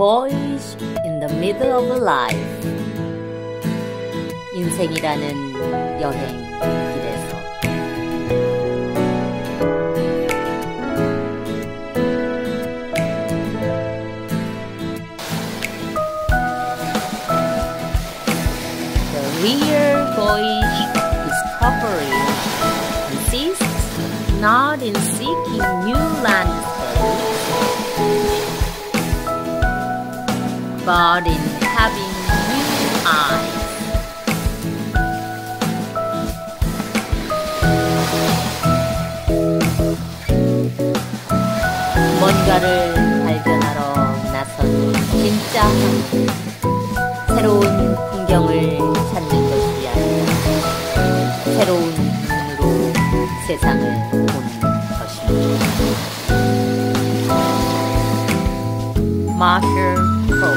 Voyage in the Middle of Life 인생이라는 여행 길에서 The real voyage discovery consists not in seeking new landscapes, but in having new eyes. 뭔가를 발견하러 나선 진짜. 새로운 풍경을 찾는 것이 아니라 새로운 눈으로 세상을 보는 것입니다. Marshall My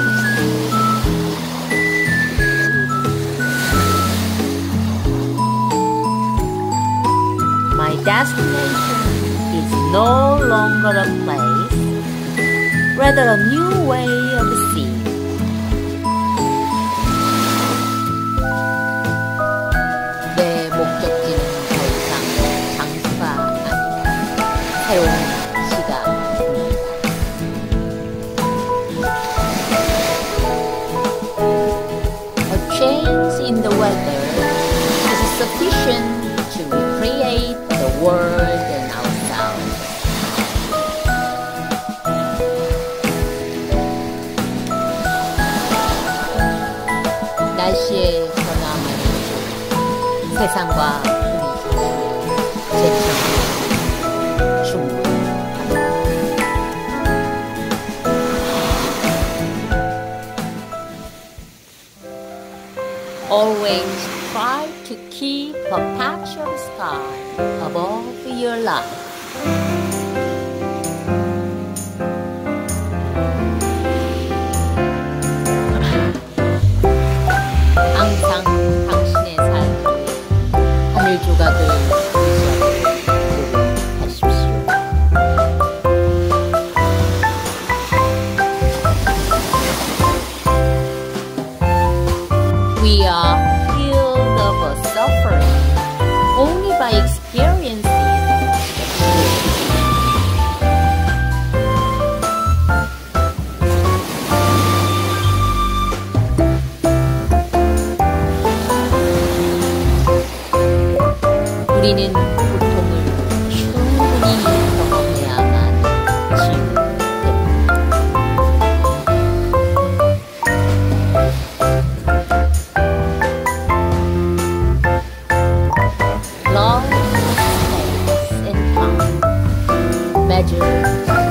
destination is no longer a place, rather a new way of seeing. sufficient to recreate the world and ourselves. 날씨의 변화만으로 세상과 우리 제청이 충분합니다. Always try to keep a patch of sky above your life. 우리는 고통을 충분히 경험해야만 치유됩니다. Space, and time measure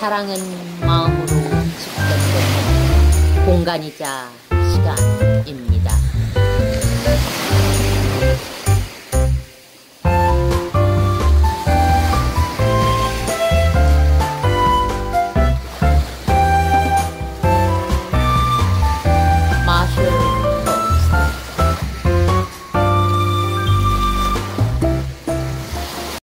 사랑은 마음으로 직접되는 공간이자 시간입니다.